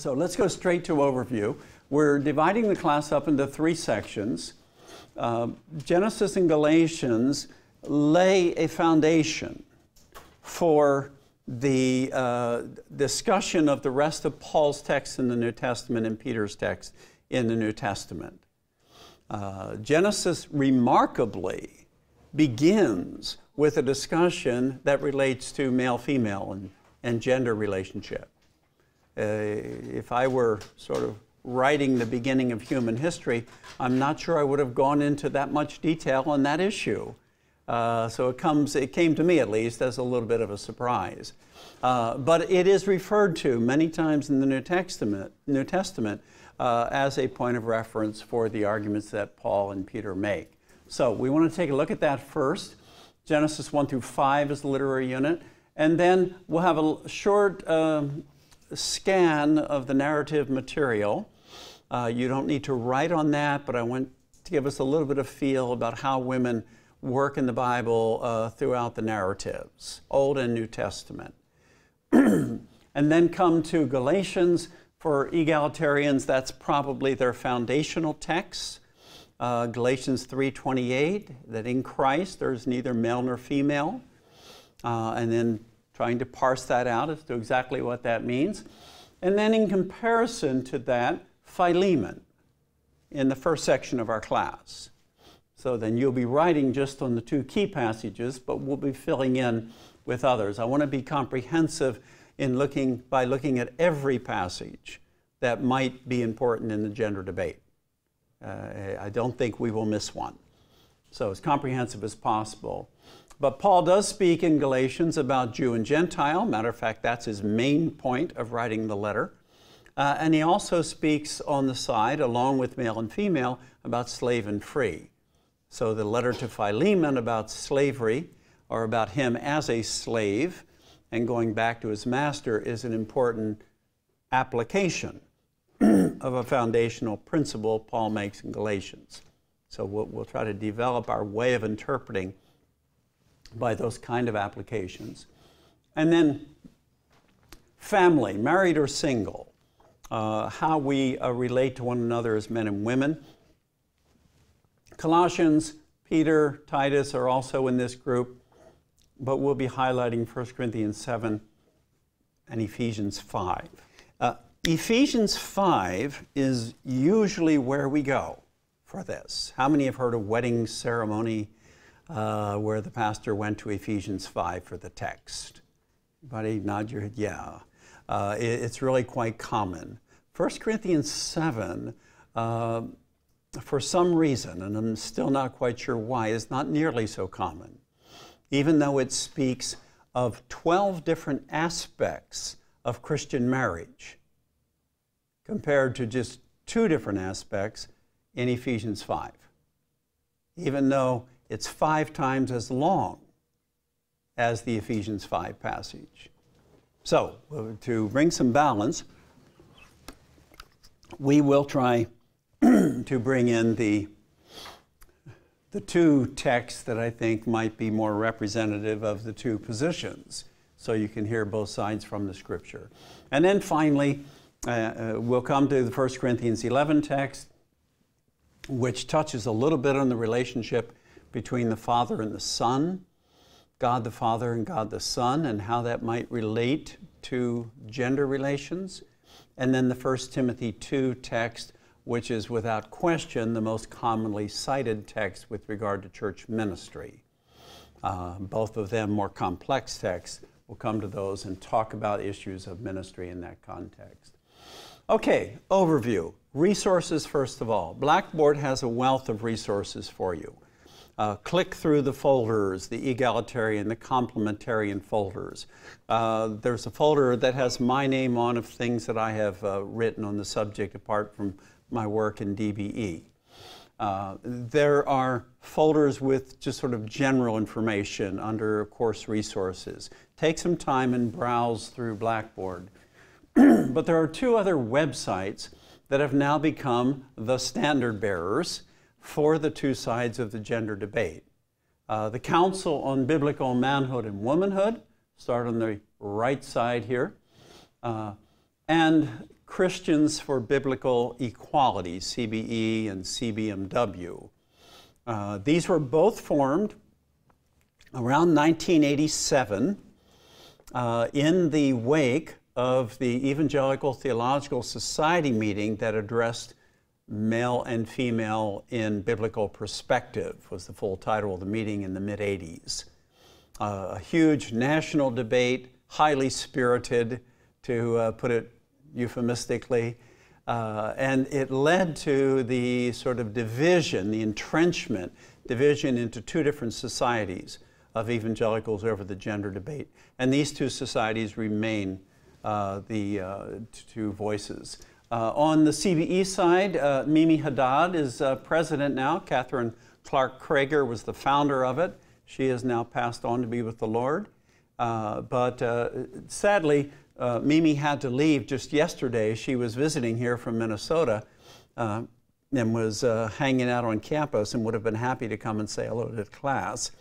So let's go straight to overview. We're dividing the class up into three sections. Uh, Genesis and Galatians lay a foundation for the uh, discussion of the rest of Paul's text in the New Testament and Peter's text in the New Testament. Uh, Genesis remarkably begins with a discussion that relates to male female and, and gender relationship. Uh, if I were sort of writing the beginning of human history, I'm not sure I would have gone into that much detail on that issue. Uh, so it comes, it came to me at least as a little bit of a surprise. Uh, but it is referred to many times in the New Testament, New Testament uh, as a point of reference for the arguments that Paul and Peter make. So we want to take a look at that first. Genesis 1 through 5 is the literary unit. And then we'll have a short um, scan of the narrative material. Uh, you don't need to write on that, but I want to give us a little bit of feel about how women work in the Bible uh, throughout the narratives, Old and New Testament. and then come to Galatians. For egalitarians, that's probably their foundational text. Uh, Galatians 3.28, that in Christ there's neither male nor female. Uh, and then trying to parse that out as to exactly what that means. And then in comparison to that, Philemon in the first section of our class. So then you'll be writing just on the two key passages, but we'll be filling in with others. I want to be comprehensive in looking by looking at every passage that might be important in the gender debate. Uh, I don't think we will miss one. So as comprehensive as possible. But Paul does speak in Galatians about Jew and Gentile. Matter of fact, that's his main point of writing the letter. Uh, and he also speaks on the side, along with male and female, about slave and free. So the letter to Philemon about slavery, or about him as a slave, and going back to his master, is an important application of a foundational principle Paul makes in Galatians. So we'll, we'll, try to develop our way of interpreting by those kind of applications. And then family, married or single, uh, how we uh, relate to one another as men and women. Colossians, Peter, Titus are also in this group, but we'll be highlighting 1 Corinthians 7 and Ephesians 5. Uh, Ephesians 5 is usually where we go for this. How many have heard of wedding ceremony uh, where the pastor went to Ephesians 5 for the text? Anybody nod your head? Yeah. Uh, it, it's really quite common. 1 Corinthians 7 uh, for some reason, and I'm still not quite sure why, is not nearly so common, even though it speaks of 12 different aspects of Christian marriage compared to just two different aspects in Ephesians 5, even though it's five times as long as the Ephesians 5 passage. So, to bring some balance, we will try to bring in the, the two texts that I think might be more representative of the two positions, so you can hear both sides from the scripture. And then finally, uh, uh, we'll come to the 1 Corinthians 11 text, which touches a little bit on the relationship between the Father and the Son, God the Father and God the Son, and how that might relate to gender relations. And then the 1 Timothy 2 text, which is without question the most commonly cited text with regard to church ministry. Uh, both of them more complex texts. We'll come to those and talk about issues of ministry in that context. Okay, overview. Resources, first of all. Blackboard has a wealth of resources for you. Uh, click through the folders, the egalitarian, the complementarian folders. Uh, there's a folder that has my name on of things that I have uh, written on the subject apart from my work in DBE. Uh, there are folders with just sort of general information under course resources. Take some time and browse through Blackboard. but there are two other websites that have now become the standard bearers for the two sides of the gender debate. Uh, the Council on Biblical Manhood and Womanhood, start on the right side here, uh, and Christians for Biblical Equality, CBE and CBMW. Uh, these were both formed around 1987 uh, in the wake of the Evangelical Theological Society meeting that addressed male and female in biblical perspective was the full title of the meeting in the mid 80s. Uh, a huge national debate, highly spirited, to uh, put it euphemistically. Uh, and it led to the sort of division, the entrenchment, division into two different societies of evangelicals over the gender debate. And these two societies remain uh, the uh, two voices. Uh, on the CBE side, uh, Mimi Haddad is uh, president now. Catherine Clark Kroeger was the founder of it. She has now passed on to be with the Lord. but sadly, uh, Mimi had to leave just yesterday. She was visiting here from Minnesota uh, and was uh, hanging out on campus and would have been happy to come and say hello to class.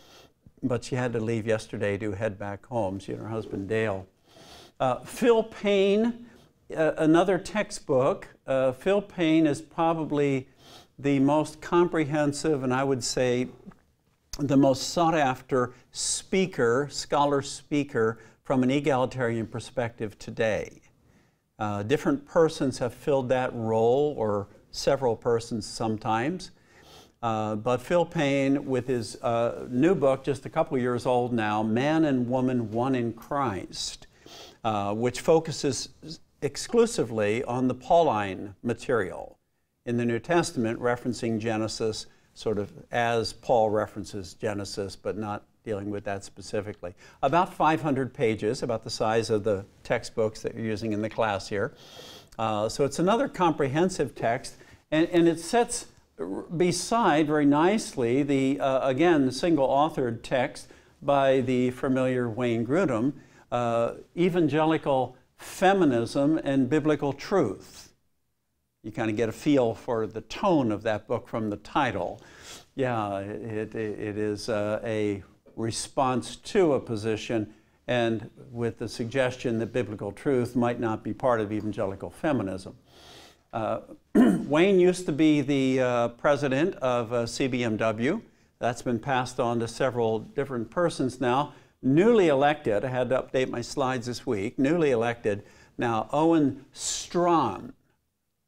But she had to leave yesterday to head back home. She and her husband Dale. Uh, Phil Payne, another textbook. Uh, Phil Payne is probably the most comprehensive and I would say the most sought after speaker, scholar speaker from an egalitarian perspective today. Uh, different persons have filled that role, or several persons sometimes. Uh, but Phil Payne, with his uh, new book, just a couple years old now, Man and Woman One in Christ, uh, which focuses exclusively on the Pauline material in the New Testament, referencing Genesis sort of as Paul references Genesis, but not dealing with that specifically. About 500 pages, about the size of the textbooks that you're using in the class here. Uh, so it's another comprehensive text, and, and it sets beside very nicely the, uh, again, single authored text by the familiar Wayne Grudem, uh, Evangelical Feminism and Biblical Truth. You kind of get a feel for the tone of that book from the title. Yeah, it, it, it is uh, a response to a position and with the suggestion that biblical truth might not be part of evangelical feminism. Uh, Wayne used to be the uh, president of uh, CBMW. That's been passed on to several different persons now. Newly elected, I had to update my slides this week, newly elected, now Owen Strachan,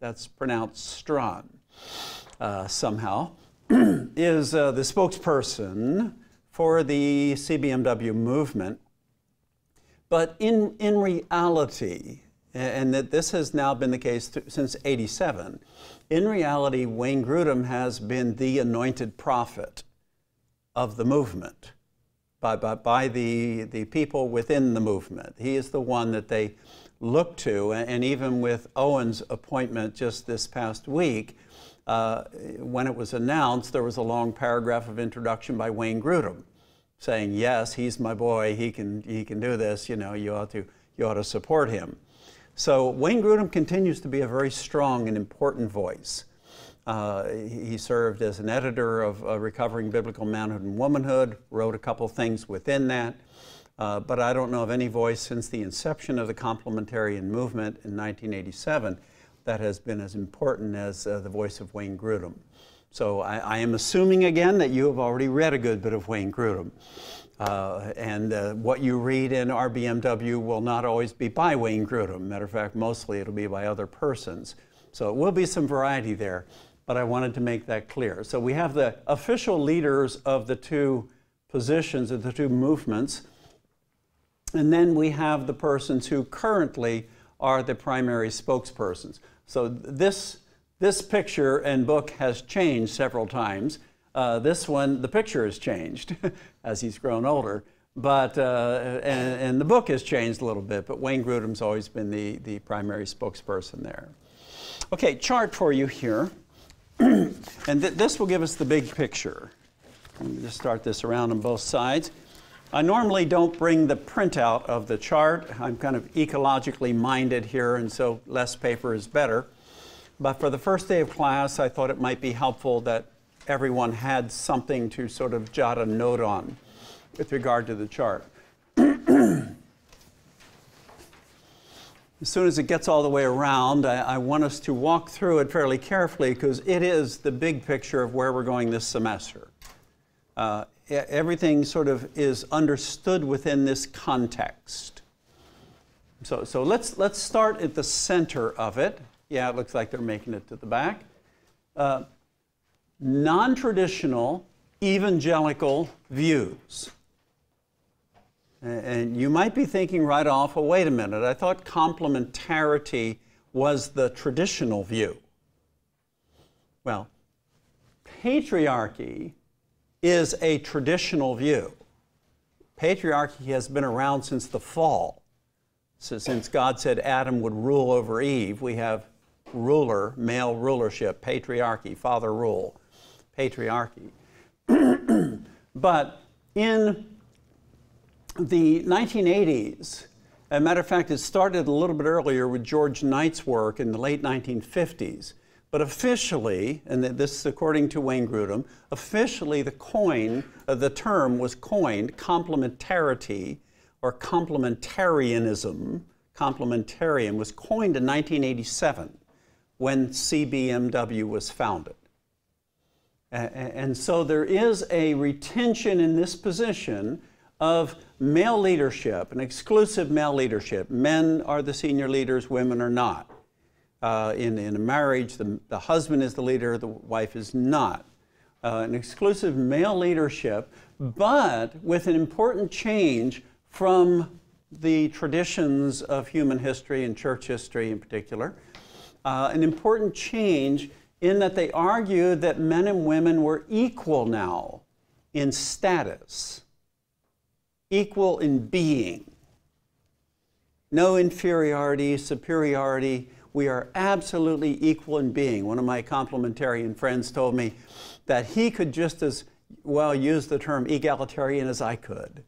that's pronounced Strawn uh, somehow, is uh, the spokesperson for the CBMW movement. But in, in reality, and that this has now been the case since 87, in reality, Wayne Grudem has been the anointed prophet of the movement by, by, by the, the people within the movement. He is the one that they look to, and even with Owen's appointment just this past week, uh, when it was announced, there was a long paragraph of introduction by Wayne Grudem saying, yes, he's my boy, he can, he can do this, you know, you ought, to, you ought to support him. So Wayne Grudem continues to be a very strong and important voice. Uh, he served as an editor of uh, Recovering Biblical Manhood and Womanhood, wrote a couple things within that, uh, but I don't know of any voice since the inception of the complementarian movement in 1987 that has been as important as uh, the voice of Wayne Grudem. So I, I, am assuming again that you have already read a good bit of Wayne Grudem. Uh, and uh, what you read in RBMW will not always be by Wayne Grudem. Matter of fact, mostly it'll be by other persons. So it will be some variety there, but I wanted to make that clear. So we have the official leaders of the two positions, of the two movements, and then we have the persons who currently are the primary spokespersons. So this, this picture and book has changed several times. Uh, this one, the picture has changed as he's grown older, but, uh, and, and, the book has changed a little bit, but Wayne Grudem's always been the, the primary spokesperson there. Okay, chart for you here. and th this will give us the big picture. Let me just start this around on both sides. I normally don't bring the printout of the chart. I'm kind of ecologically minded here, and so less paper is better. But for the first day of class, I thought it might be helpful that everyone had something to sort of jot a note on with regard to the chart. as soon as it gets all the way around, I, I want us to walk through it fairly carefully because it is the big picture of where we're going this semester. Uh, everything sort of is understood within this context. So, so let's, let's start at the center of it. Yeah, it looks like they're making it to the back. Uh, non traditional evangelical views. And you might be thinking right off, well, wait a minute, I thought complementarity was the traditional view. Well, patriarchy is a traditional view. Patriarchy has been around since the fall. So since God said Adam would rule over Eve, we have ruler, male rulership, patriarchy, father rule, patriarchy. but in the 1980s, a matter of fact, it started a little bit earlier with George Knight's work in the late 1950s. But officially, and this is according to Wayne Grudem, officially the coin, uh, the term was coined complementarity or complementarianism. Complementarian was coined in 1987 when CBMW was founded. And so there is a retention in this position of male leadership, an exclusive male leadership. Men are the senior leaders, women are not. Uh, in, in a marriage, the, the husband is the leader, the wife is not. Uh, an exclusive male leadership, but with an important change from the traditions of human history and church history in particular. Uh, an important change in that they argued that men and women were equal now in status, equal in being. No inferiority, superiority, we are absolutely equal in being. One of my complementarian friends told me that he could just as well use the term egalitarian as I could.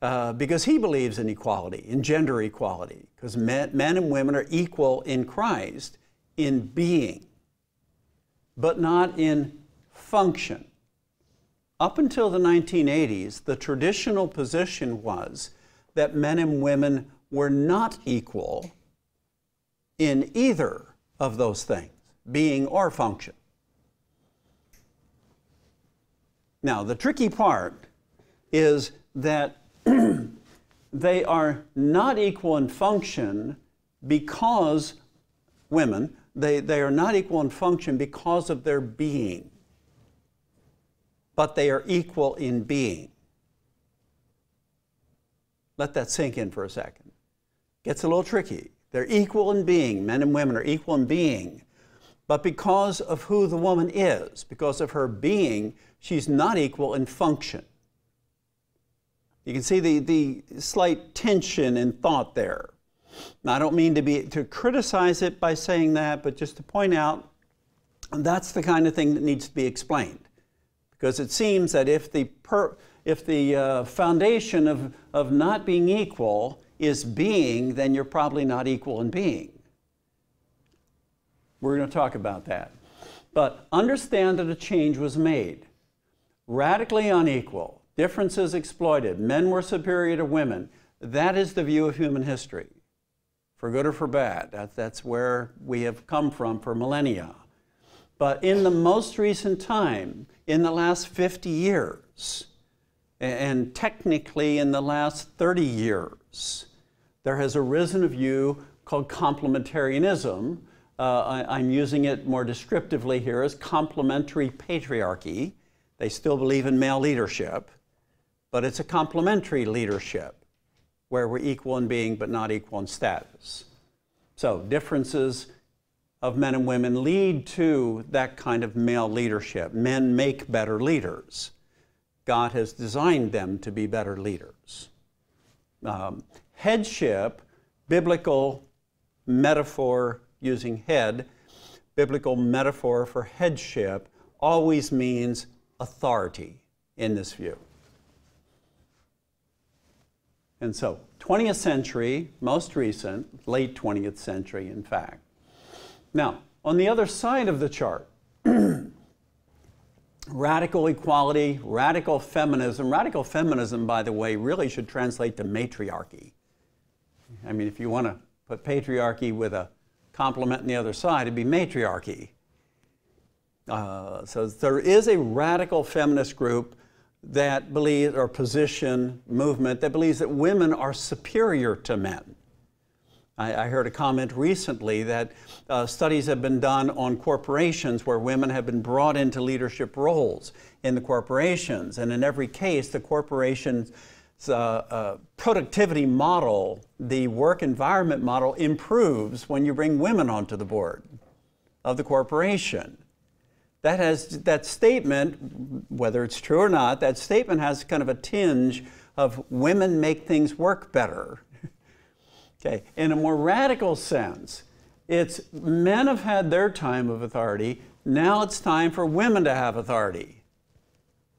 Uh, because he believes in equality, in gender equality, because men, men and women are equal in Christ in being, but not in function. Up until the 1980s, the traditional position was that men and women were not equal in either of those things, being or function. Now, the tricky part is that they are not equal in function because women, they, they are not equal in function because of their being, but they are equal in being. Let that sink in for a second. Gets a little tricky. They're equal in being. Men and women are equal in being. But because of who the woman is, because of her being, she's not equal in function. You can see the, the slight tension in thought there. Now, I don't mean to, be, to criticize it by saying that, but just to point out that's the kind of thing that needs to be explained. Because it seems that if the, per, if the uh, foundation of, of not being equal is being, then you're probably not equal in being. We're going to talk about that. But understand that a change was made. Radically unequal, differences exploited, men were superior to women. That is the view of human history, for good or for bad. That, that's where we have come from for millennia. But in the most recent time, in the last 50 years, and technically in the last 30 years, there has arisen a view called complementarianism. Uh, I, am using it more descriptively here as complementary patriarchy. They still believe in male leadership, but it's a complementary leadership where we're equal in being but not equal in status. So, differences of men and women lead to that kind of male leadership. Men make better leaders. God has designed them to be better leaders. Um, headship, biblical metaphor using head, biblical metaphor for headship always means authority in this view. And so, 20th century, most recent, late 20th century, in fact. Now, on the other side of the chart, radical equality, radical feminism. Radical feminism, by the way, really should translate to matriarchy. I mean, if you want to put patriarchy with a complement on the other side, it'd be matriarchy. Uh, so there is a radical feminist group that believes, or position, movement, that believes that women are superior to men. I, I heard a comment recently that uh, studies have been done on corporations where women have been brought into leadership roles in the corporations. And in every case, the corporation's uh, uh, productivity model, the work environment model, improves when you bring women onto the board of the corporation. That has that statement, whether it's true or not, that statement has kind of a tinge of women make things work better. Okay, in a more radical sense, it's men have had their time of authority. Now it's time for women to have authority.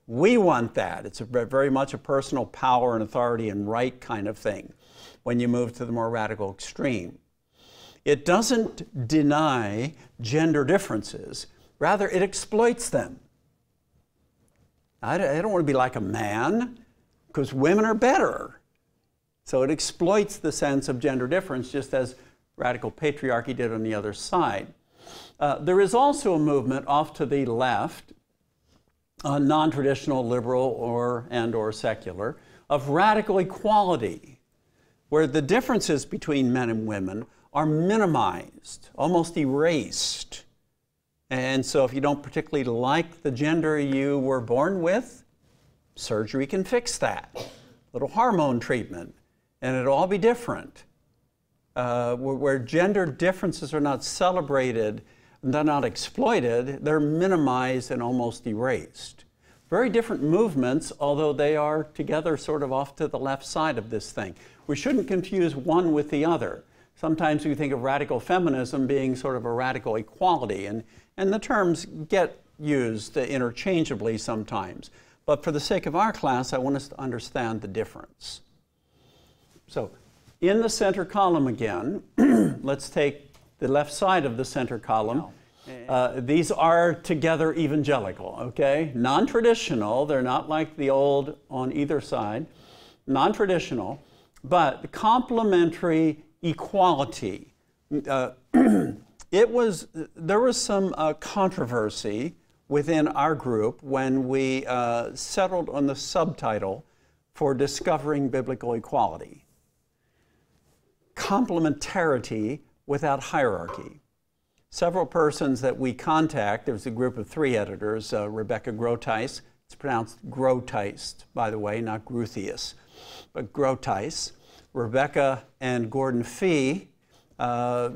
We want that. It's very much a personal power and authority and right kind of thing when you move to the more radical extreme. It doesn't deny gender differences, rather, it exploits them. I don't want to be like a man because women are better. So it exploits the sense of gender difference just as radical patriarchy did on the other side. Uh, there is also a movement off to the left uh, non-traditional liberal or and or secular of radical equality where the differences between men and women are minimized almost erased. And so if you don't particularly like the gender you were born with surgery can fix that. Little hormone treatment and it'll all be different uh, where, where gender differences are not celebrated they're not exploited, they're minimized and almost erased. Very different movements, although they are together sort of off to the left side of this thing. We shouldn't confuse one with the other. Sometimes we think of radical feminism being sort of a radical equality, and, and the terms get used interchangeably sometimes. But for the sake of our class, I want us to understand the difference. So, in the center column again, let's take the left side of the center column. Uh, these are together evangelical, okay? Non traditional, they're not like the old on either side. Non traditional, but complementary equality. Uh, it was, there was some uh, controversy within our group when we uh, settled on the subtitle for discovering biblical equality. Complementarity without hierarchy. Several persons that we contact, there's a group of three editors, uh, Rebecca Groothuis, it's pronounced Groothuis, by the way, not Groothius, but Groothuis, Rebecca and Gordon Fee, uh,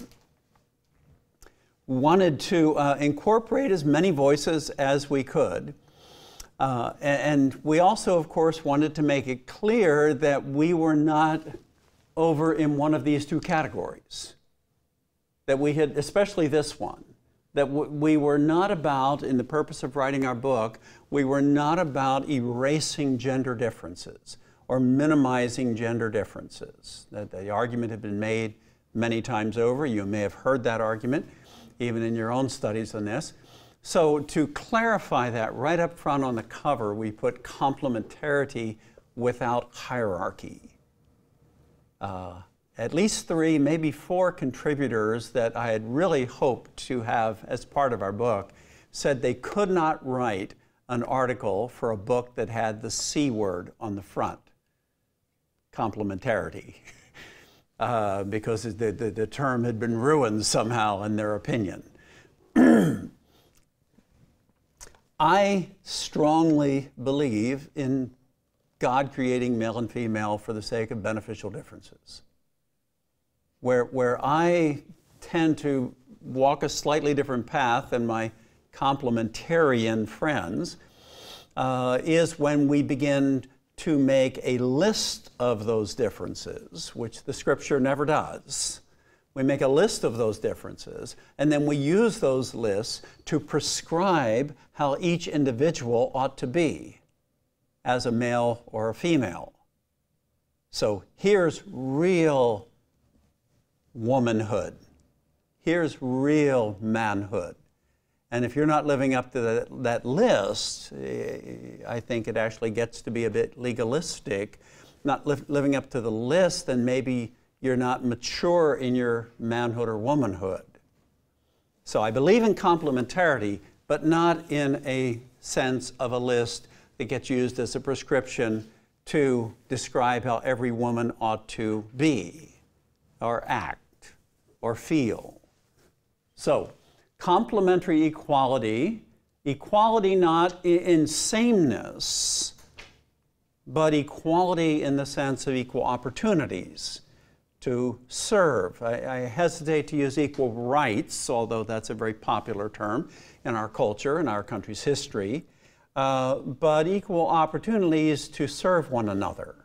wanted to uh, incorporate as many voices as we could. Uh, and we also, of course, wanted to make it clear that we were not over in one of these two categories that we had, especially this one, that we were not about, in the purpose of writing our book, we were not about erasing gender differences or minimizing gender differences. That the argument had been made many times over. You may have heard that argument, even in your own studies on this. So, to clarify that right up front on the cover, we put complementarity without hierarchy. Uh, at least three, maybe four contributors that I had really hoped to have as part of our book said they could not write an article for a book that had the C word on the front complementarity. Uh, because the, the, the term had been ruined somehow in their opinion. I strongly believe in God creating male and female for the sake of beneficial differences where, where I tend to walk a slightly different path than my complementarian friends uh, is when we begin to make a list of those differences, which the scripture never does. We make a list of those differences, and then we use those lists to prescribe how each individual ought to be as a male or a female. So here's real womanhood. Here's real manhood. And if you're not living up to that, list, eh, I think it actually gets to be a bit legalistic. Not li living up to the list, then maybe you're not mature in your manhood or womanhood. So I believe in complementarity, but not in a sense of a list that gets used as a prescription to describe how every woman ought to be, or act, or feel. So, complementary equality, equality not in sameness, but equality in the sense of equal opportunities to serve. I, I, hesitate to use equal rights, although that's a very popular term in our culture and our country's history, uh, but equal opportunities to serve one another.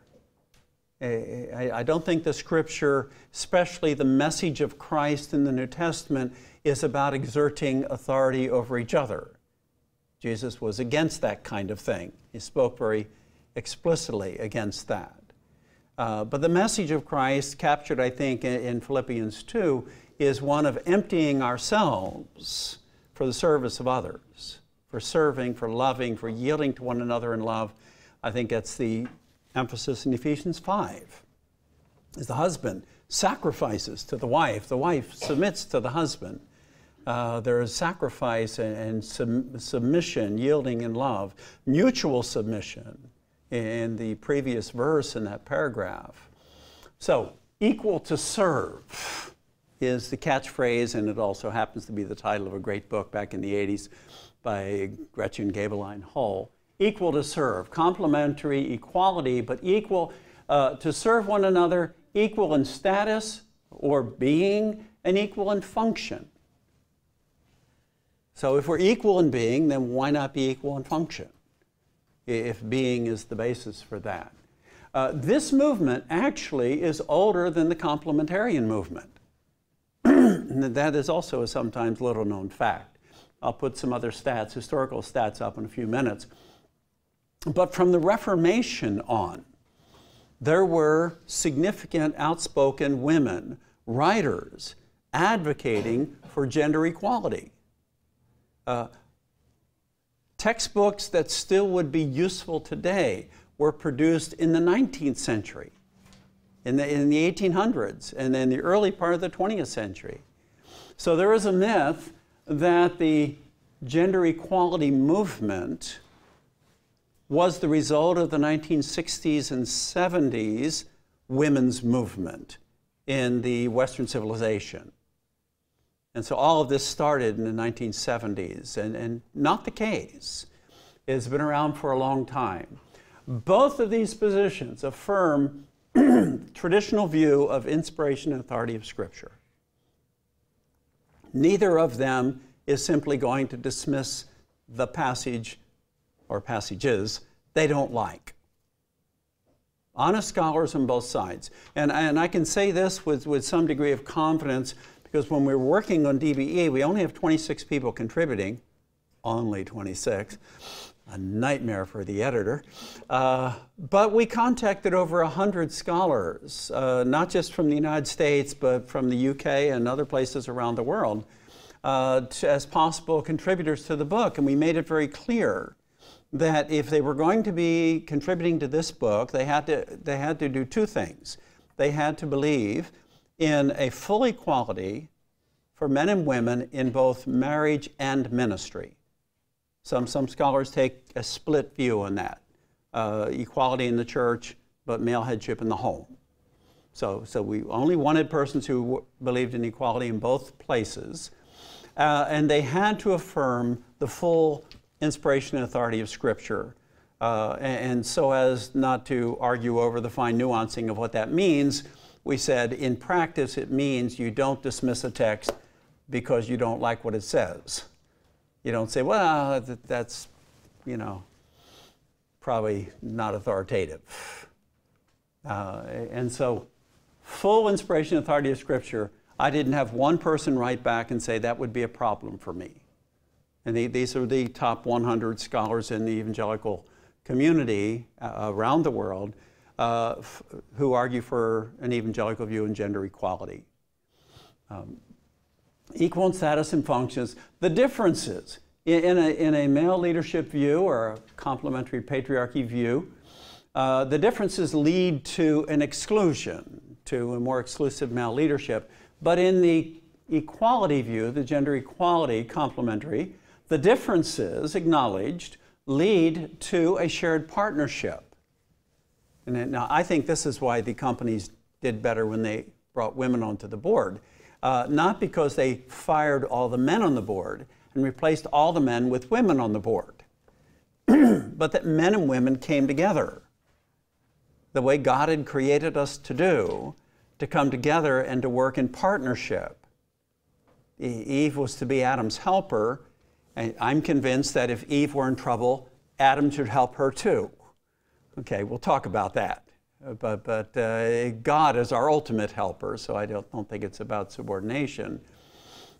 I, I don't think the scripture, especially the message of Christ in the New Testament, is about exerting authority over each other. Jesus was against that kind of thing. He spoke very explicitly against that. Uh, but the message of Christ, captured, I think, in, in Philippians 2, is one of emptying ourselves for the service of others, for serving, for loving, for yielding to one another in love. I think that's the emphasis in Ephesians 5. As the husband sacrifices to the wife, the wife submits to the husband. Uh, there is sacrifice and, and sub submission, yielding in love, mutual submission in the previous verse in that paragraph. So, equal to serve is the catchphrase, and it also happens to be the title of a great book back in the 80s by Gretchen Gaebelein Hull. Equal to serve, complementary equality, but equal uh, to serve one another, equal in status or being, and equal in function. So if we're equal in being, then why not be equal in function? if being is the basis for that. Uh, this movement actually is older than the complementarian movement. that is also a sometimes little known fact. I'll put some other stats, historical stats up in a few minutes. But from the Reformation on, there were significant outspoken women, writers, advocating for gender equality. Uh, Textbooks that still would be useful today were produced in the 19th century, in the, in the 1800s, and in the early part of the 20th century. So there is a myth that the gender equality movement was the result of the 1960s and 70s women's movement in the Western civilization. And so all of this started in the 1970s, and, and not the case. It's been around for a long time. Both of these positions affirm traditional view of inspiration and authority of Scripture. Neither of them is simply going to dismiss the passage or passages they don't like. Honest scholars on both sides. And, and I can say this with, with some degree of confidence because when we're working on DBE, we only have 26 people contributing, only 26, a nightmare for the editor. Uh, but we contacted over 100 scholars, uh, not just from the United States, but from the UK and other places around the world, uh, to, as possible contributors to the book. And we made it very clear that if they were going to be contributing to this book, they had to, they had to do two things. They had to believe in a full equality for men and women in both marriage and ministry. Some, some scholars take a split view on that uh, equality in the church, but male headship in the home. So, so we only wanted persons who believed in equality in both places. Uh, and they had to affirm the full inspiration and authority of Scripture. Uh, and, and so as not to argue over the fine nuancing of what that means, we said in practice it means you don't dismiss a text because you don't like what it says. You don't say, well, that's, you know, probably not authoritative. Uh, and so, full inspiration authority of Scripture, I didn't have one person write back and say that would be a problem for me. And the, these are the top 100 scholars in the evangelical community uh, around the world uh, who argue for an evangelical view in gender equality. Um, equal status and functions. The differences in, in, a, in a male leadership view or a complementary patriarchy view, uh, the differences lead to an exclusion, to a more exclusive male leadership. But in the equality view, the gender equality complementary, the differences acknowledged lead to a shared partnership. And now I think this is why the companies did better when they brought women onto the board. Uh, not because they fired all the men on the board and replaced all the men with women on the board, but that men and women came together the way God had created us to do, to come together and to work in partnership. Eve was to be Adam's helper, and I'm convinced that if Eve were in trouble, Adam should help her too. Okay, we'll talk about that. But, but uh, God is our ultimate helper, so I don't, don't think it's about subordination.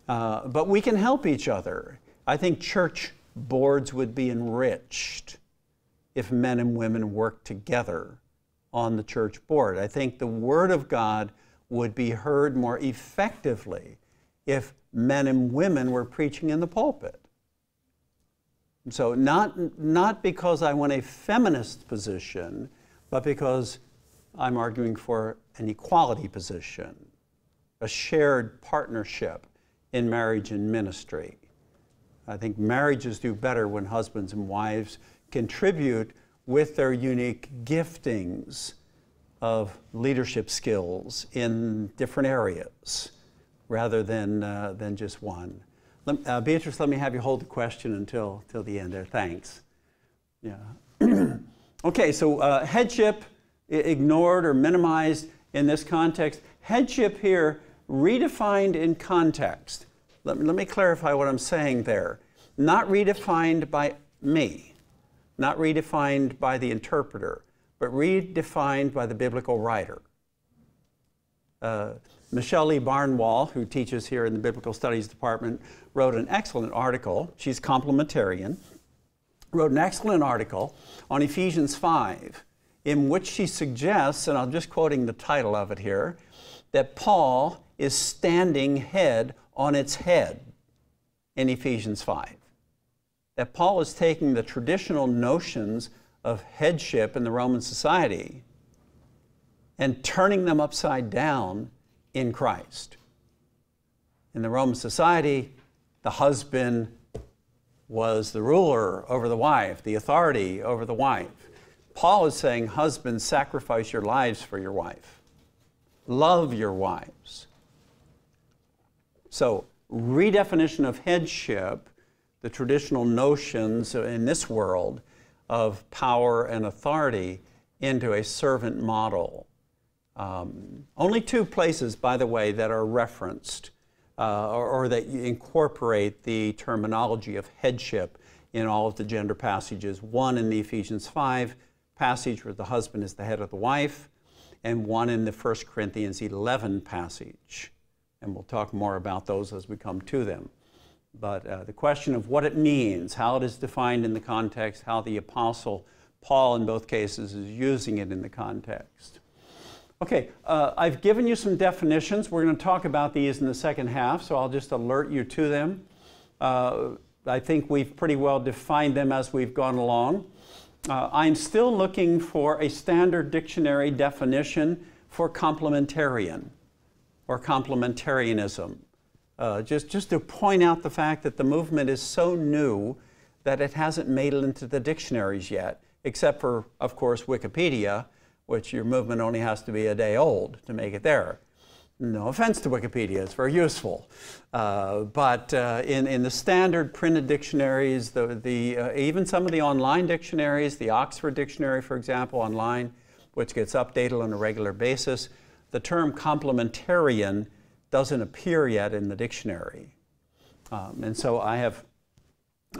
Uh, but we can help each other. I think church boards would be enriched if men and women worked together on the church board. I think the Word of God would be heard more effectively if men and women were preaching in the pulpit. So, not, not because I want a feminist position, but because I'm arguing for an equality position, a shared partnership in marriage and ministry. I think marriages do better when husbands and wives contribute with their unique giftings of leadership skills in different areas rather than, uh, than just one. Let, uh, Beatrice, let me have you hold the question until, until the end there. Thanks. Yeah. okay, so uh, headship ignored or minimized in this context. Headship here redefined in context. Let me, let me clarify what I'm saying there. Not redefined by me, not redefined by the interpreter, but redefined by the biblical writer. Uh, Michelle Lee Barnewall, who teaches here in the Biblical Studies Department, wrote an excellent article. She's complementarian. Wrote an excellent article on Ephesians 5, in which she suggests, and I'm just quoting the title of it here, that Paul is standing head on its head in Ephesians 5 that Paul is taking the traditional notions of headship in the Roman society and turning them upside down in Christ. In the Roman society, the husband was the ruler over the wife, the authority over the wife. Paul is saying, Husbands, sacrifice your lives for your wife, love your wives. So, redefinition of headship the traditional notions in this world of power and authority into a servant model. Um, only two places, by the way, that are referenced uh, or, or, that incorporate the terminology of headship in all of the gender passages. One in the Ephesians 5 passage where the husband is the head of the wife, and one in the 1 Corinthians 11 passage. And we'll talk more about those as we come to them. But uh, the question of what it means, how it is defined in the context, how the Apostle Paul in both cases is using it in the context. Okay, uh, I've given you some definitions. We're going to talk about these in the second half, so I'll just alert you to them. Uh, I think we've pretty well defined them as we've gone along. Uh, I'm still looking for a standard dictionary definition for complementarian or complementarianism. Uh, just, just to point out the fact that the movement is so new that it hasn't made it into the dictionaries yet, except for, of course, Wikipedia, which your movement only has to be a day old to make it there. No offense to Wikipedia, it's very useful. Uh, but uh, in, in the standard printed dictionaries, the, the, uh, even some of the online dictionaries, the Oxford Dictionary, for example, online, which gets updated on a regular basis, the term complementarian doesn't appear yet in the dictionary. Um, and so I have,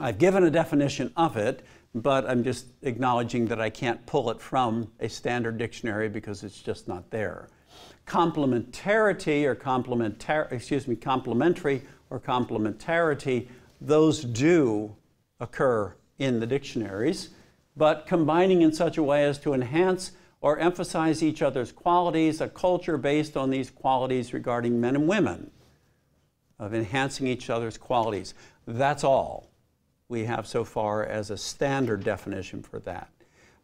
I've given a definition of it, but I'm just acknowledging that I can't pull it from a standard dictionary because it's just not there. Complementarity or complementar, excuse me, complementary or complementarity, those do occur in the dictionaries, but combining in such a way as to enhance or emphasize each other's qualities, a culture based on these qualities regarding men and women, of enhancing each other's qualities. That's all we have so far as a standard definition for that.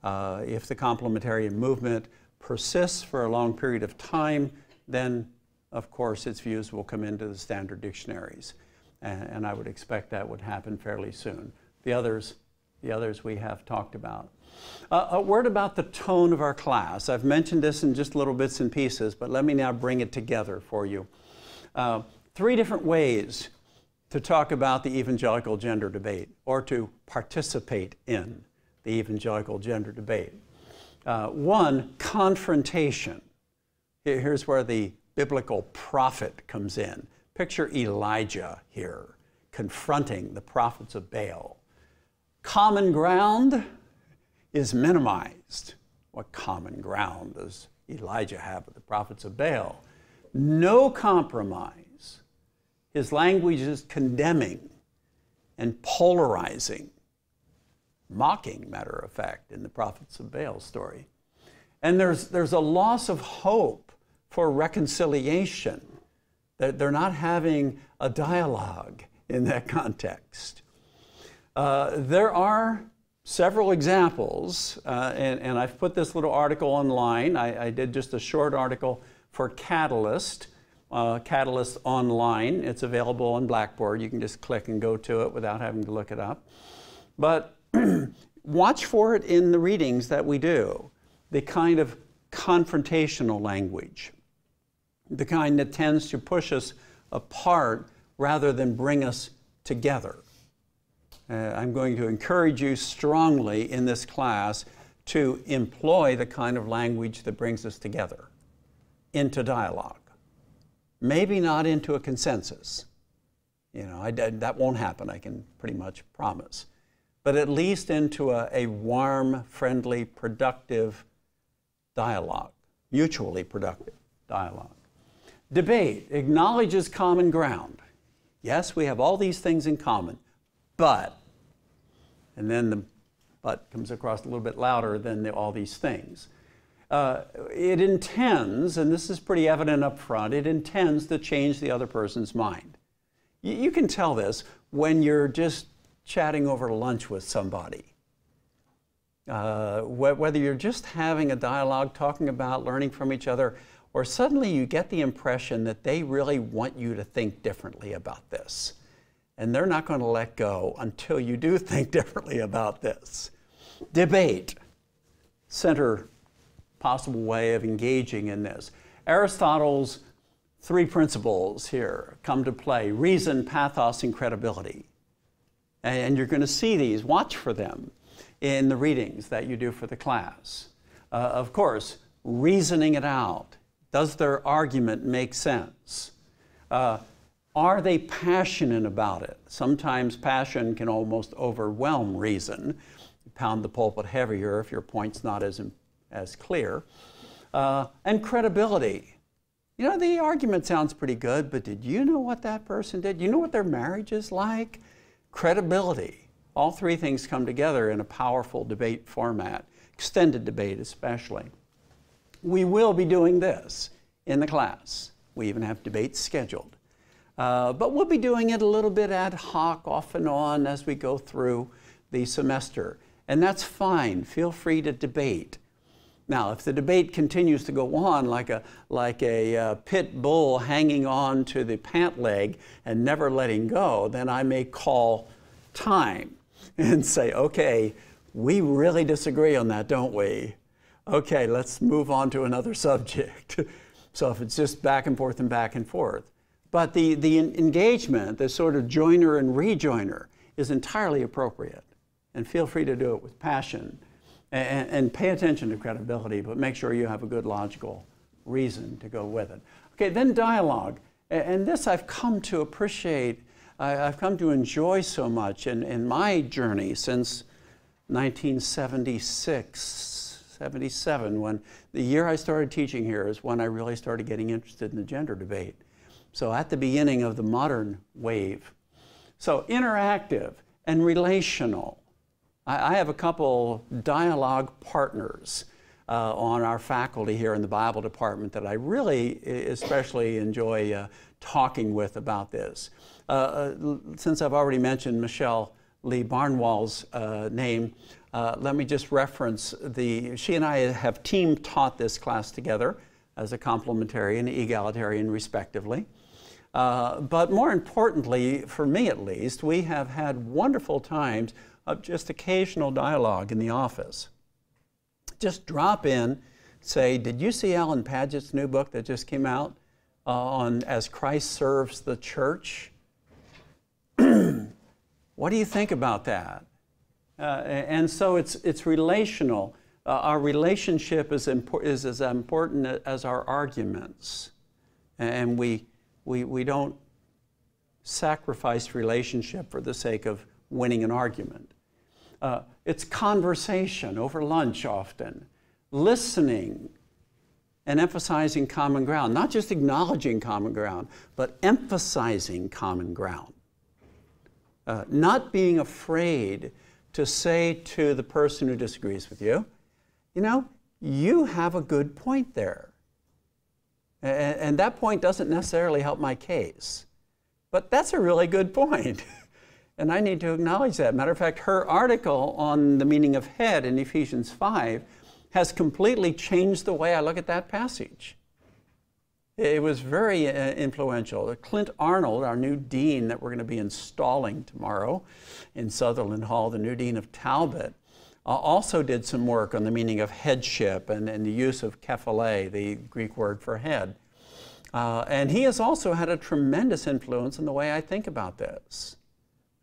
Uh, if the complementarian movement persists for a long period of time, then of course its views will come into the standard dictionaries. And, and I would expect that would happen fairly soon. The others, the others we have talked about. Uh, a word about the tone of our class. I've mentioned this in just little bits and pieces, but let me now bring it together for you. Uh, three different ways to talk about the evangelical gender debate or to participate in the evangelical gender debate. Uh, one, confrontation. Here's where the biblical prophet comes in. Picture Elijah here confronting the prophets of Baal. Common ground is minimized. What common ground does Elijah have with the prophets of Baal? No compromise. His language is condemning and polarizing, mocking, matter of fact, in the prophets of Baal story. And there's, there's a loss of hope for reconciliation. That they're not having a dialogue in that context. Uh, there are several examples, uh, and, and, I've put this little article online. I, I did just a short article for Catalyst, uh, Catalyst Online. It's available on Blackboard. You can just click and go to it without having to look it up. But watch for it in the readings that we do, the kind of confrontational language the kind that tends to push us apart rather than bring us together. Uh, I'm going to encourage you strongly in this class to employ the kind of language that brings us together into dialogue. Maybe not into a consensus. You know, I, that won't happen, I can pretty much promise. But at least into a, a warm, friendly, productive dialogue, mutually productive dialogue. Debate acknowledges common ground. Yes, we have all these things in common, but, and then the but comes across a little bit louder than the, all these things. Uh, it intends, and this is pretty evident up front, it intends to change the other person's mind. You, you can tell this when you're just chatting over lunch with somebody. Uh, wh whether you're just having a dialogue, talking about learning from each other, or suddenly you get the impression that they really want you to think differently about this. And they're not going to let go until you do think differently about this. Debate, center possible way of engaging in this. Aristotle's three principles here come to play reason, pathos, and credibility. And you're going to see these, watch for them in the readings that you do for the class. Uh, of course, reasoning it out does their argument make sense? Uh, are they passionate about it? Sometimes passion can almost overwhelm reason. pound the pulpit heavier if your point's not as, as clear. Uh, and credibility. You know, the argument sounds pretty good, but did you know what that person did? You know what their marriage is like? Credibility. All three things come together in a powerful debate format, extended debate especially we will be doing this in the class. We even have debates scheduled. Uh, but we'll be doing it a little bit ad hoc, off and on, as we go through the semester. And that's fine. Feel free to debate. Now, if the debate continues to go on like a, like a uh, pit bull hanging on to the pant leg and never letting go, then I may call time and say, okay, we really disagree on that, don't we? okay, let's move on to another subject. so if it's just back and forth and back and forth. But the, the engagement, the sort of joiner and rejoiner, is entirely appropriate. And feel free to do it with passion. And, and pay attention to credibility, but make sure you have a good logical reason to go with it. Okay, then dialogue. And this I've come to appreciate, I've come to enjoy so much in, in my journey since 1976 77, when the year I started teaching here is when I really started getting interested in the gender debate. So at the beginning of the modern wave. So interactive and relational. I, I have a couple dialogue partners uh, on our faculty here in the Bible department that I really especially enjoy uh, talking with about this. Uh, uh since I've already mentioned Michelle Lee Barnewall's uh, name, Uh, let me just reference the, she and I have team taught this class together as a complementarian, egalitarian, respectively. But more importantly, for me at least, we have had wonderful times of just occasional dialogue in the office. Just drop in, say, Did you see Alan Padgett's new book that just came out uh, on As Christ Serves the Church? what do you think about that? Uh, and so it's, it's relational. Uh, our relationship is, impor- is as important as our arguments. And we, we, we don't sacrifice relationship for the sake of winning an argument. Uh, it's conversation over lunch often, listening and emphasizing common ground, not just acknowledging common ground, but emphasizing common ground. Uh, not being afraid to say to the person who disagrees with you, you know, you have a good point there. And, and that point doesn't necessarily help my case. But that's a really good point. and I need to acknowledge that. Matter of fact, her article on the meaning of head in Ephesians 5 has completely changed the way I look at that passage. It was very uh, influential. Clint Arnold, our new dean that we're going to be installing tomorrow in Sutherland Hall, the new dean of Talbot, uh, also did some work on the meaning of headship and, and the use of kephale, the Greek word for head. Uh, and he has also had a tremendous influence in the way I think about this.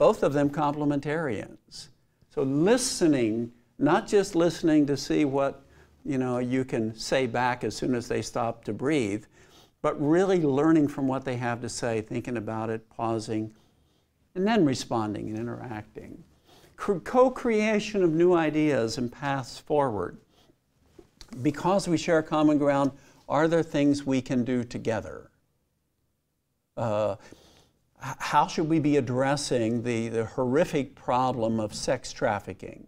Both of them complementarians. So listening, not just listening to see what you know you can say back as soon as they stop to breathe, but really learning from what they have to say, thinking about it, pausing, and then responding and interacting. Co creation of new ideas and paths forward. Because we share common ground, are there things we can do together? Uh, how should we be addressing the, the horrific problem of sex trafficking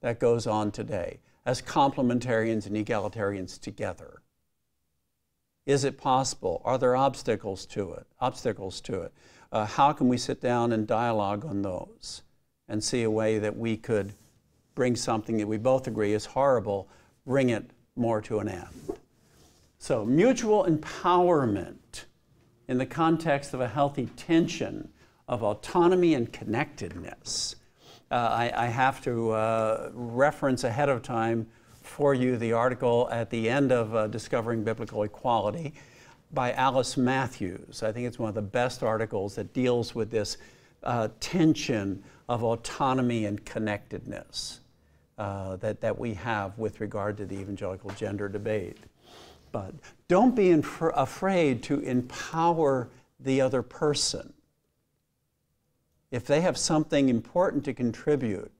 that goes on today as complementarians and egalitarians together? Is it possible? Are there obstacles to it? Obstacles to it. Uh, how can we sit down and dialogue on those and see a way that we could bring something that we both agree is horrible, bring it more to an end? So, mutual empowerment in the context of a healthy tension of autonomy and connectedness. Uh, I, I, have to uh, reference ahead of time for you the article at the end of uh, Discovering Biblical Equality by Alice Matthews. I think it's one of the best articles that deals with this uh, tension of autonomy and connectedness uh, that, that we have with regard to the evangelical gender debate. But don't be afraid to empower the other person. If they have something important to contribute,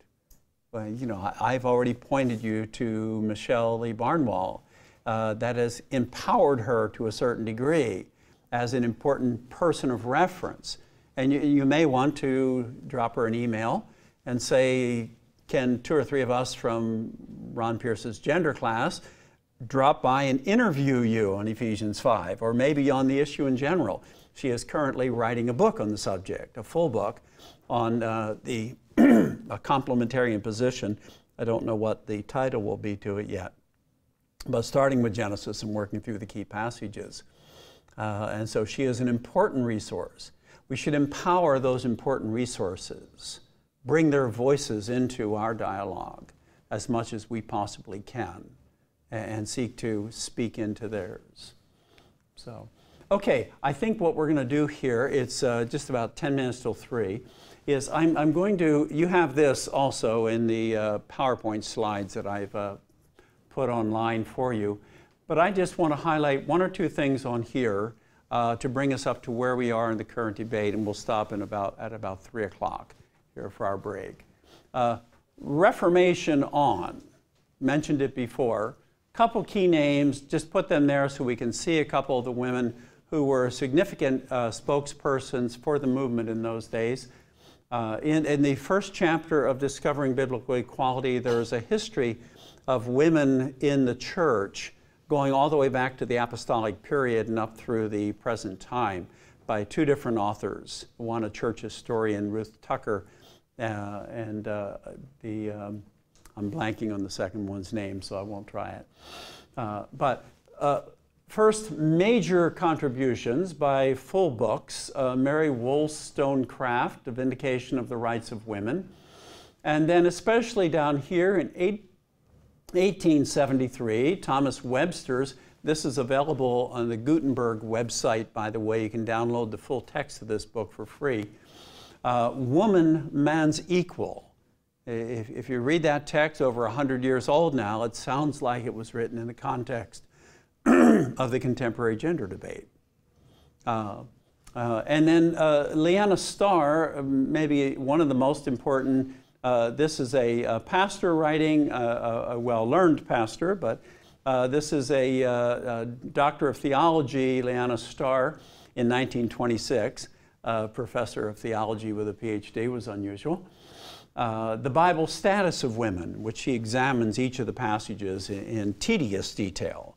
well, you know, I've already pointed you to Michelle Lee Barnewall. Uh, that has empowered her to a certain degree as an important person of reference. And you, you may want to drop her an email and say, can two or three of us from Ron Pierce's gender class drop by and interview you on Ephesians 5, or maybe on the issue in general? She is currently writing a book on the subject, a full book on uh, the complementarian position. I don't know what the title will be to it yet, but starting with Genesis and working through the key passages. Uh, and so she is an important resource. We should empower those important resources, bring their voices into our dialogue as much as we possibly can, and seek to speak into theirs. So, okay, I think what we're going to do here, it's uh, just about 10 minutes till 3 is I'm, I'm going to, you have this also in the uh, PowerPoint slides that I've uh, put online for you, but I just want to highlight one or two things on here uh, to bring us up to where we are in the current debate, and we'll stop in about, at about 3 o'clock here for our break. Uh, Reformation on, mentioned it before. Couple key names, just put them there so we can see a couple of the women who were significant uh, spokespersons for the movement in those days. Uh, in, in, the first chapter of Discovering Biblical Equality, there is a history of women in the church going all the way back to the apostolic period and up through the present time by two different authors. One, a church historian, Ruth Tucker, uh, and uh, the um, I'm blanking on the second one's name, so I won't try it. Uh, but uh, first, major contributions by full books uh, Mary Wollstonecraft, A Vindication of the Rights of Women. And then, especially down here in eight, 1873, Thomas Webster's. This is available on the Gutenberg website, by the way. You can download the full text of this book for free. Uh, woman, man's equal. If, if, you read that text over 100 years old now, it sounds like it was written in the context of the contemporary gender debate. Uh, uh, and then uh, Lee Anna Starr, maybe one of the most important, uh, this is a, a pastor writing, uh, a, a well learned pastor, but uh, this is a, a, doctor of theology, Lee Anna Starr, in 1926. professor of theology with a PhD was unusual. Uh, the Bible status of women, which he examines each of the passages in, in tedious detail.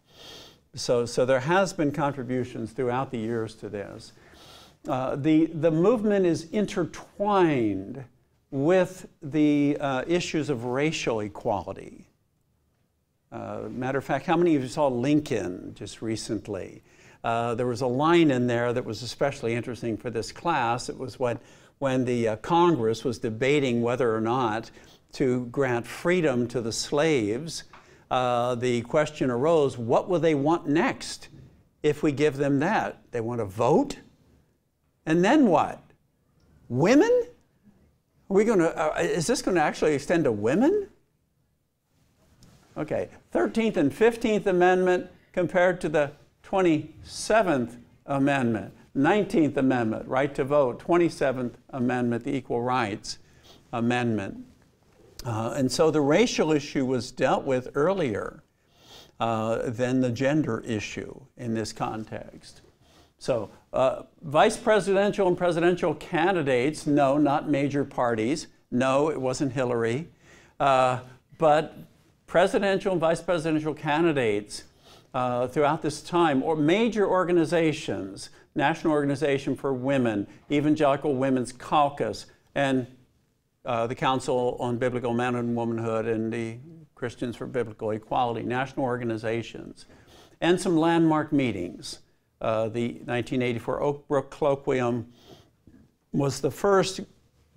So, so there has been contributions throughout the years to this. Uh, the, the movement is intertwined with the uh, issues of racial equality. Uh, matter of fact, how many of you saw Lincoln just recently? Uh, there was a line in there that was especially interesting for this class. It was what when the uh, Congress was debating whether or not to grant freedom to the slaves, uh, the question arose what will they want next if we give them that? They want to vote? And then what? Women? Are we going to, uh, is this going to actually extend to women? Okay, 13th and 15th Amendment compared to the 27th Amendment. 19th Amendment, right to vote, 27th Amendment, the Equal Rights Amendment. Uh, and so the racial issue was dealt with earlier uh, than the gender issue in this context. So, uh, vice presidential and presidential candidates, no, not major parties. No, it wasn't Hillary. Uh, but presidential and vice presidential candidates uh, throughout this time, or major organizations, National Organization for Women, Evangelical Women's Caucus, and uh, the Council on Biblical Manhood and Womanhood, and the Christians for Biblical Equality, national organizations, and some landmark meetings. Uh, the 1984 Oak Brook Colloquium was the first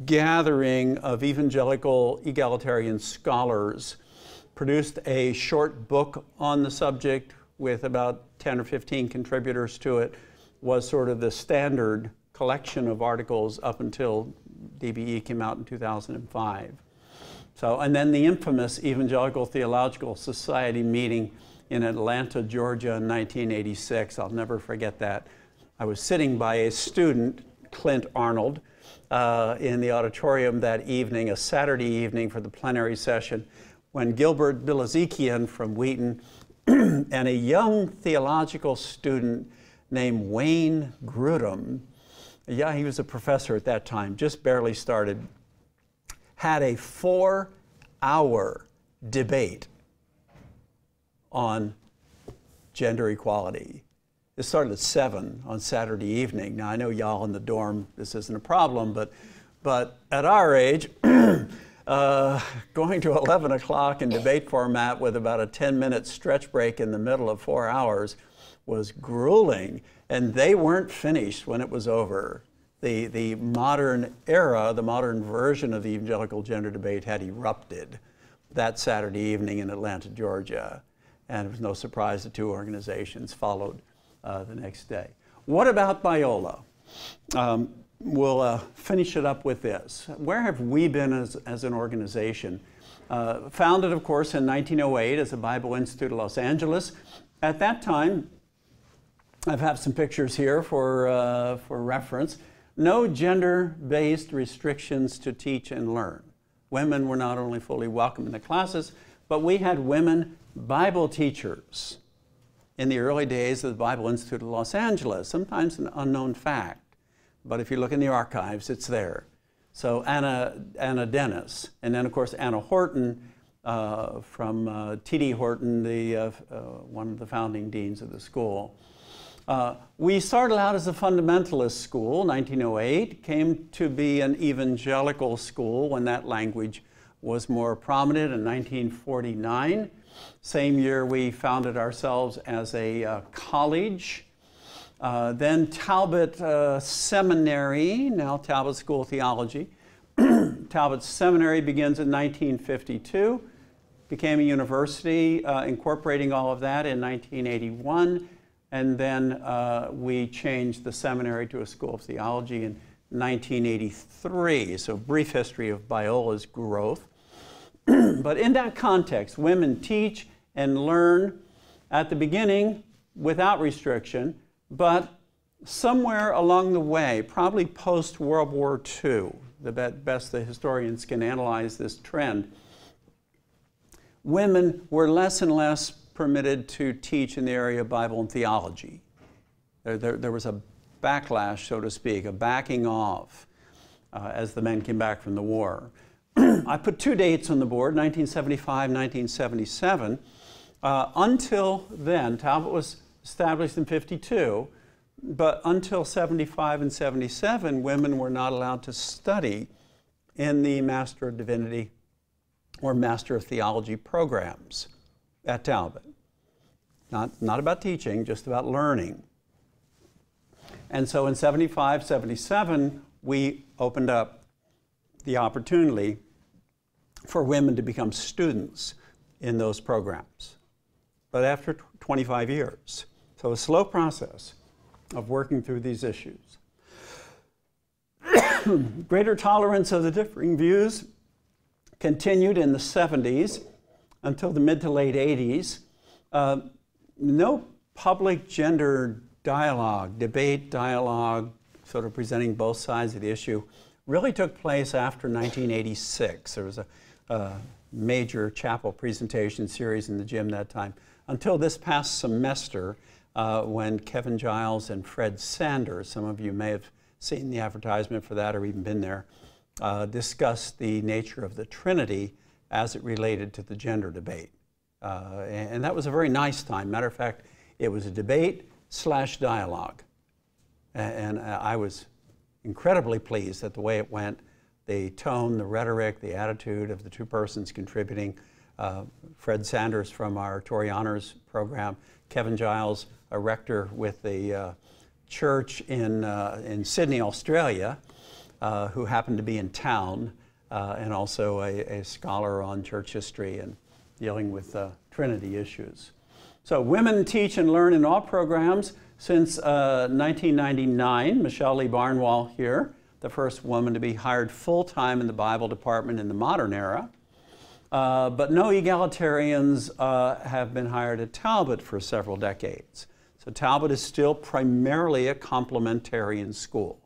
gathering of evangelical egalitarian scholars, produced a short book on the subject with about 10 or 15 contributors to it, was sort of the standard collection of articles up until DBE came out in 2005. So, and then the infamous Evangelical Theological Society meeting in Atlanta, Georgia in 1986. I'll never forget that. I was sitting by a student, Clint Arnold, uh, in the auditorium that evening, a Saturday evening for the plenary session, when Gilbert Bilezikian from Wheaton and a young theological student named Wayne Grudem, yeah, he was a professor at that time, just barely started, had a four hour debate on gender equality. It started at 7 on Saturday evening. Now, I know y'all in the dorm, this isn't a problem, but, but at our age, uh, going to 11 o'clock in debate format with about a 10 minute stretch break in the middle of four hours was grueling, and they weren't finished when it was over. The, the modern era, the modern version of the evangelical gender debate had erupted that Saturday evening in Atlanta, Georgia. And it was no surprise the two organizations followed uh, the next day. What about Biola? Um, we'll uh, finish it up with this. Where have we been as, as an organization? Uh, founded, of course, in 1908 as the Bible Institute of Los Angeles. At that time, I have some pictures here for, uh, for reference. No gender based restrictions to teach and learn. Women were not only fully welcome in the classes, but we had women Bible teachers in the early days of the Bible Institute of Los Angeles, sometimes an unknown fact. But if you look in the archives, it's there. So Anna, Anna Dennis, and then of course Anna Horton uh, from uh, T.C. Horton, the, uh, uh, one of the founding deans of the school. Uh, we started out as a fundamentalist school, 1908, came to be an evangelical school when that language was more prominent in 1949. Same year we founded ourselves as a college. Uh, then Talbot uh, Seminary, now Talbot School of Theology. Talbot Seminary begins in 1952, became a university, uh, incorporating all of that in 1981, and then uh, we changed the seminary to a school of theology in 1983. So, brief history of Biola's growth. but in that context, women teach and learn at the beginning without restriction, but somewhere along the way, probably post World War II, the best the historians can analyze this trend, women were less and less permitted to teach in the area of Bible and theology. There, there, there was a backlash, so to speak, a backing off uh, as the men came back from the war. I put two dates on the board 1975, 1977. Uh, until then, Talbot was established in 52, but until 75 and 77, women were not allowed to study in the Master of Divinity or Master of Theology programs at Talbot. Not, not about teaching, just about learning. And so in 75, 77, we opened up the opportunity for women to become students in those programs. But after 25 years. So a slow process of working through these issues. Greater tolerance of the differing views continued in the 70s until the mid to late 80s. Uh, no public gender dialogue, debate, dialogue, sort of presenting both sides of the issue, really took place after 1986. There was a, a major chapel presentation series in the gym that time until this past semester uh, when Kevin Giles and Fred Sanders, some of you may have seen the advertisement for that or even been there, uh, discussed the nature of the Trinity as it related to the gender debate. Uh, and, and, that was a very nice time. Matter of fact, it was a debate slash dialogue. And, and I was incredibly pleased at the way it went, the tone, the rhetoric, the attitude of the two persons contributing. Uh, Fred Sanders from our Torrey Honors program, Kevin Giles, a rector with the uh, church in, uh, in Sydney, Australia, uh, who happened to be in town, uh, and also a, a, scholar on church history and dealing with uh, Trinity issues. So, women teach and learn in all programs since 1999. Michelle Lee Barnewall here, the first woman to be hired full time in the Bible department in the modern era. Uh, but no egalitarians uh, have been hired at Talbot for several decades. So Talbot is still primarily a complementarian school.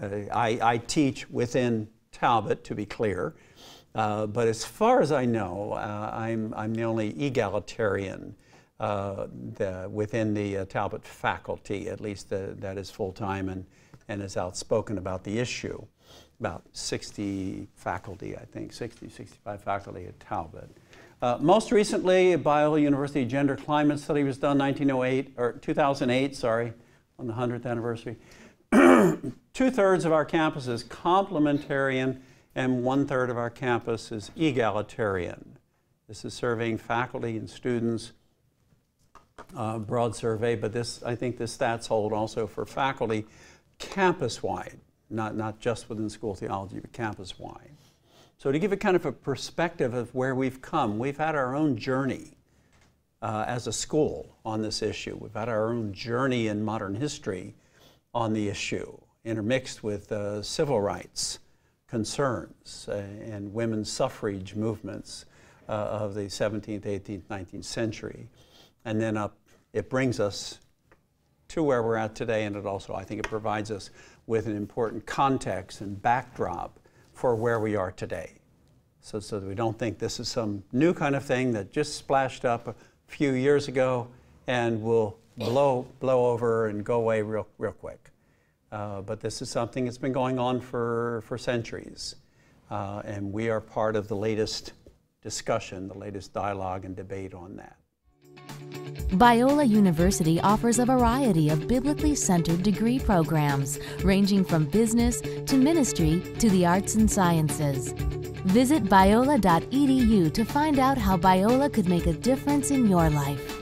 Uh, I, I, teach within Talbot, to be clear, uh, but as far as I know, uh, I'm, I'm the only egalitarian the, within the Talbot faculty, at least that is full time and, and is outspoken about the issue about 60 faculty, I think, 60, 65 faculty at Talbot. Uh, most recently, Biola University Gender Climate Study was done 1908, or 2008, sorry, on the 100th anniversary. Two thirds of our campus is complementarian, and one third of our campus is egalitarian. This is surveying faculty and students, uh, broad survey, but this, I think the stats hold also for faculty campus wide not, not just within school theology, but campus wide. So, to give a kind of a perspective of where we've come, we've had our own journey uh, as a school on this issue. We've had our own journey in modern history on the issue, intermixed with uh, civil rights concerns uh, and women's suffrage movements uh, of the 17th, 18th, 19th century. And then up, it brings us to where we're at today, and it also, I think, it provides us with an important context and backdrop for where we are today. So, so that we don't think this is some new kind of thing that just splashed up a few years ago and will blow, blow over and go away real, real quick. Uh, but this is something that's been going on for, for centuries. Uh, and we are part of the latest discussion, the latest dialogue and debate on that. Biola University offers a variety of biblically centered degree programs, ranging from business to ministry to the arts and sciences. Visit biola.edu to find out how Biola could make a difference in your life.